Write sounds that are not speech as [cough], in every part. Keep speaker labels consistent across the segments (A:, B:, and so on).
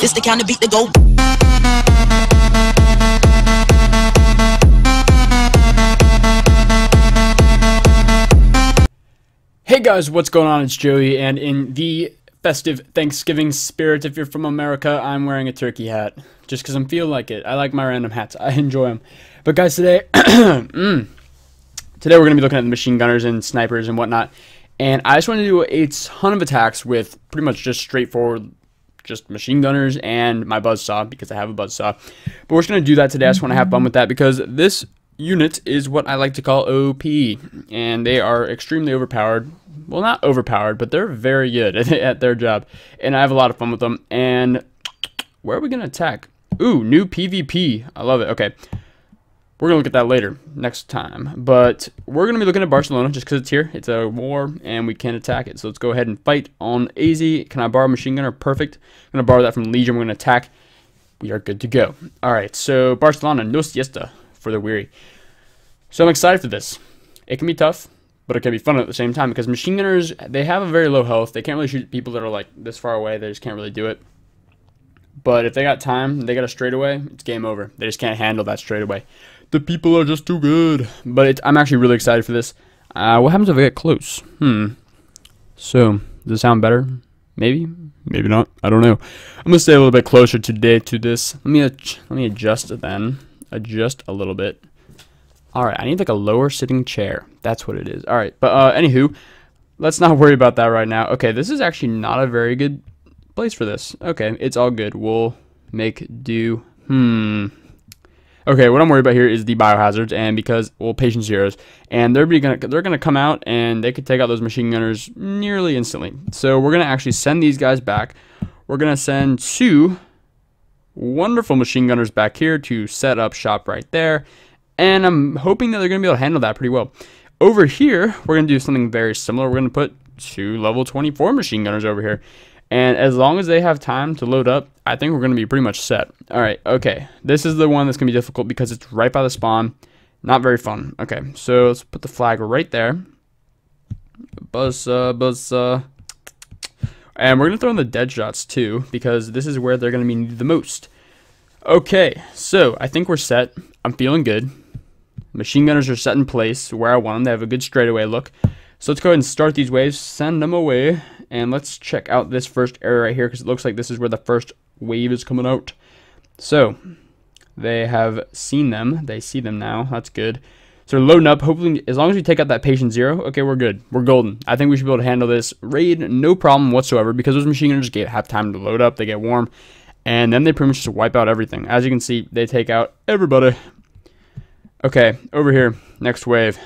A: It's the kind of beat that go.
B: Hey guys, what's going on? It's Joey, and in the festive Thanksgiving spirit, if you're from America, I'm wearing a turkey hat. Just because I'm feel like it. I like my random hats. I enjoy them. But guys, today, [clears throat] mm, today we're going to be looking at the machine gunners and snipers and whatnot. And I just want to do a ton of attacks with pretty much just straightforward just machine gunners and my buzzsaw because I have a buzzsaw. But we're just going to do that today. I just want to have fun with that because this unit is what I like to call OP, and they are extremely overpowered. Well, not overpowered, but they're very good [laughs] at their job, and I have a lot of fun with them. And where are we going to attack? Ooh, new PvP. I love it. Okay. We're going to look at that later, next time. But we're going to be looking at Barcelona just because it's here. It's a war, and we can attack it. So let's go ahead and fight on AZ. Can I borrow machine gunner? Perfect. I'm going to borrow that from Legion. We're going to attack. We are good to go. All right, so Barcelona, no siesta for the weary. So I'm excited for this. It can be tough, but it can be fun at the same time because machine gunners, they have a very low health. They can't really shoot people that are like this far away. They just can't really do it. But if they got time, they got a straightaway, it's game over. They just can't handle that straightaway. The people are just too good. But I'm actually really excited for this. Uh, what happens if I get close? Hmm. So, does it sound better? Maybe, maybe not. I don't know. I'm gonna stay a little bit closer today to this. Let me let me adjust it then adjust a little bit. All right, I need like a lower sitting chair. That's what it is. All right, but uh, anywho, let's not worry about that right now. Okay, this is actually not a very good place for this. Okay, it's all good. We'll make do. Hmm. Okay, what I'm worried about here is the biohazards, and because well, patient zeros, and they're gonna they're gonna come out and they could take out those machine gunners nearly instantly. So we're gonna actually send these guys back. We're gonna send two wonderful machine gunners back here to set up shop right there. And I'm hoping that they're to be able to handle that pretty well. Over here, we're to do something very similar. We're to put two level 24 machine gunners over here. And as long as they have time to load up, I think we're going to be pretty much set. All right, okay. This is the one that's going to be difficult because it's right by the spawn. Not very fun. Okay, so let's put the flag right there. Buzz, uh, buzz, uh, and we're going to throw in the dead shots too, because this is where they're going to be needed the most. Okay, so I think we're set. I'm feeling good. Machine gunners are set in place where I want them. They have a good straightaway look. So let's go ahead and start these waves, send them away, and let's check out this first area right here because it looks like this is where the first wave is coming out. So, they have seen them. They see them now. That's good. So loading up, hopefully, as long as we take out that patient zero, okay, we're good. We're golden. I think we should be able to handle this raid no problem whatsoever because those machine guns gunners get have time to load up, they get warm, and then they pretty much just wipe out everything. As you can see, they take out everybody. Okay, over here, next wave.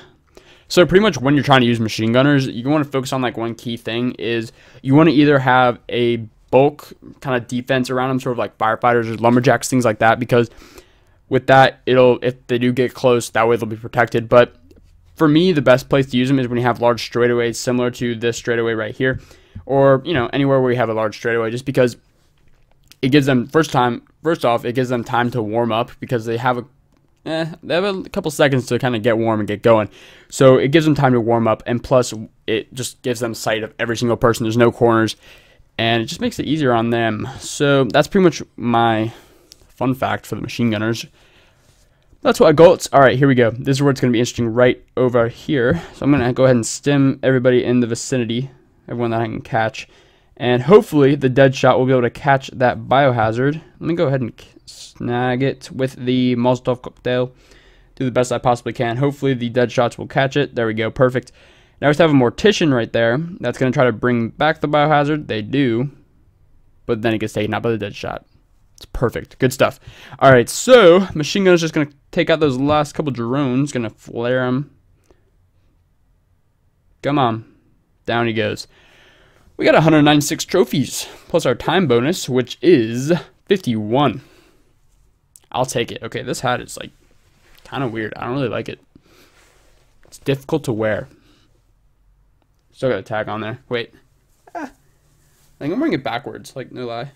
B: So pretty much when you're trying to use machine gunners, you want to focus on like one key thing is you want to either have a bulk kind of defense around them, sort of like firefighters or lumberjacks, things like that, because with that, it'll if they do get close, that way they'll be protected. But for me, the best place to use them is when you have large straightaways, similar to this straightaway right here, or you know anywhere where you have a large straightaway, just because it gives them first time. First off, it gives them time to warm up because they have a eh, they have a couple seconds to kind of get warm and get going. So it gives them time to warm up, and plus it just gives them sight of every single person. There's no corners, and it just makes it easier on them. So that's pretty much my fun fact for the machine gunners. That's what I got. All right, here we go. This is where it's going to be interesting right over here. So I'm going to go ahead and stim everybody in the vicinity, everyone that I can catch. And hopefully the dead shot will be able to catch that biohazard. Let me go ahead and snag it with the Molotov cocktail. Do the best I possibly can. Hopefully the dead shots will catch it. There we go. Perfect. Now we just have a mortician right there. That's going to try to bring back the biohazard. They do. But then it gets taken out by the dead shot. It's perfect. Good stuff. All right, so machine gun is just going to take out those last couple drones. Going to flare them. Come on. Down he goes. We got 196 trophies, plus our time bonus, which is 51. I'll take it. Okay, this hat is like kind of weird. I don't really like it. It's difficult to wear. Still got a tag on there. Wait. Ah. I think I'm wearing it backwards, like no lie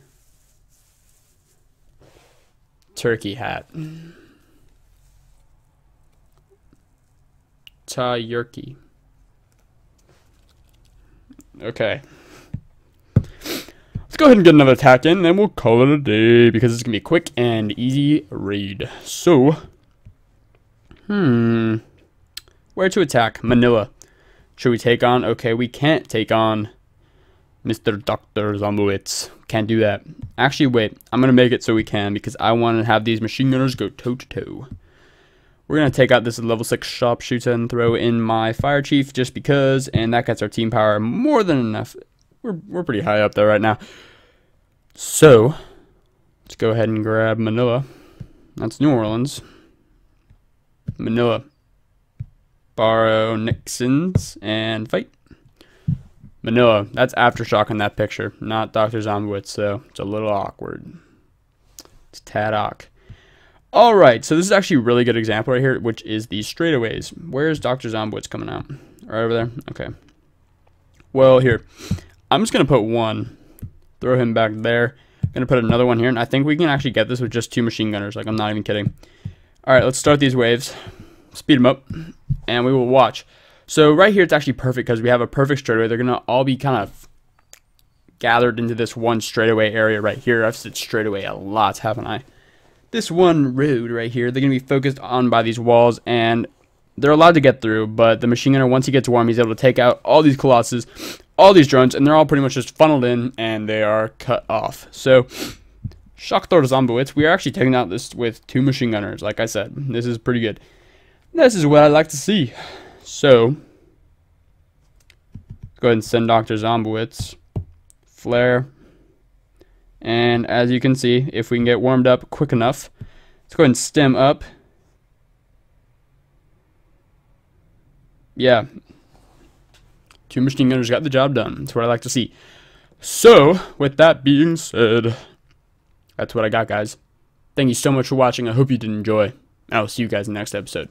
B: turkey hat. Tayurki. Okay. Let's go ahead and get another attack in, and then we'll call it a day, because it's going to be a quick and easy raid. So, hmm, where to attack? Manila. Should we take on? Okay, we can't take on Mr. Dr. Zombowitz. Can't do that. Actually, wait. I'm going to make it so we can because I want to have these machine gunners go toe-to-toe. -to -toe. We're going to take out this level 6 sharpshooter and throw in my fire chief just because, and that gets our team power more than enough. We're, we're pretty high up there right now. So, let's go ahead and grab Manila. That's New Orleans. Manila. Borrow Nixon's and fight. Manila. That's Aftershock in that picture, not Dr. Zombowitz, so it's a little awkward. It's tad awk. Alright, so this is actually a really good example right here, which is the straightaways. Where's Dr. Zombowitz coming out? Right over there? Okay. Well, here. I'm just going to put one. Throw him back there. I'm going to put another one here, and I think we can actually get this with just two machine gunners. Like, I'm not even kidding. Alright, let's start these waves. Speed them up, and we will watch. So right here, it's actually perfect because we have a perfect straightaway. They're going to all be kind of gathered into this one straightaway area right here. I've said straightaway a lot, haven't I? This one road right here, they're going to be focused on by these walls, and they're allowed to get through, but the machine gunner, once he gets warm, he's able to take out all these colossus, all these drones, and they're all pretty much just funneled in, and they are cut off. So, Shock Thor Zombowitz, we are actually taking out this with two machine gunners, like I said. This is pretty good. This is what I like to see. So, go ahead and send Dr. Zombowitz. Flare. And as you can see, if we can get warmed up quick enough, let's go ahead and stim up. Yeah. Two machine gunners got the job done. That's what I like to see. So, with that being said, that's what I got, guys. Thank you so much for watching. I hope you did enjoy. I will see you guys in the next episode.